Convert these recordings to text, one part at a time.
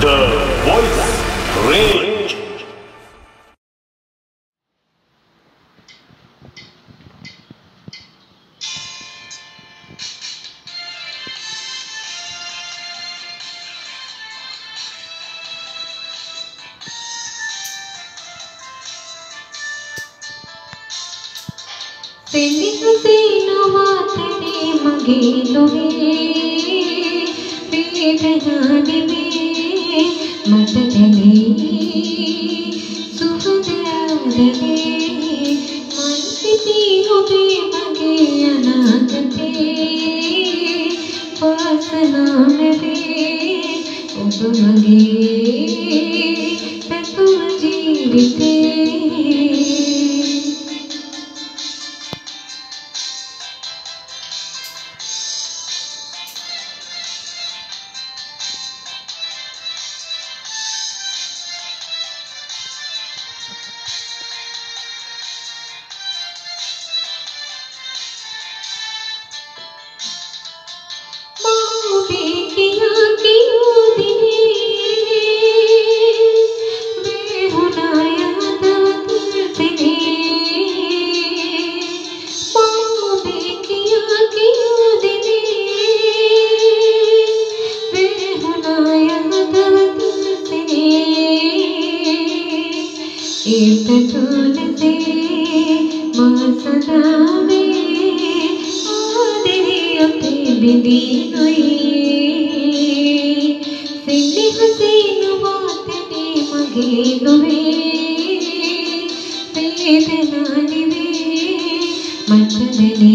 The Voice Range. ಸೆನ್ನಿಹಸೇನುವಾತನೆ मत धने सुख आंगने मनती होवे मगे अनागते वासना में उपमगे ಏತೋಲತೆ ಮಾಸದಾವೆ ಆದರಿಯತೆ ಬಿದಿನುಯಿ ಸಿಲ್ಲಿ ಹಸೀನು ಮಾತನೆ ಮಗೇಲುವೆ ವೇದನಾನಿವೆ ಮತದನೆ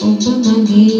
짠짠짠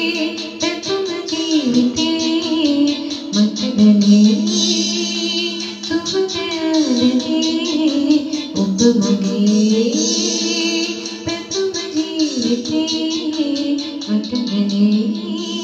Thank you.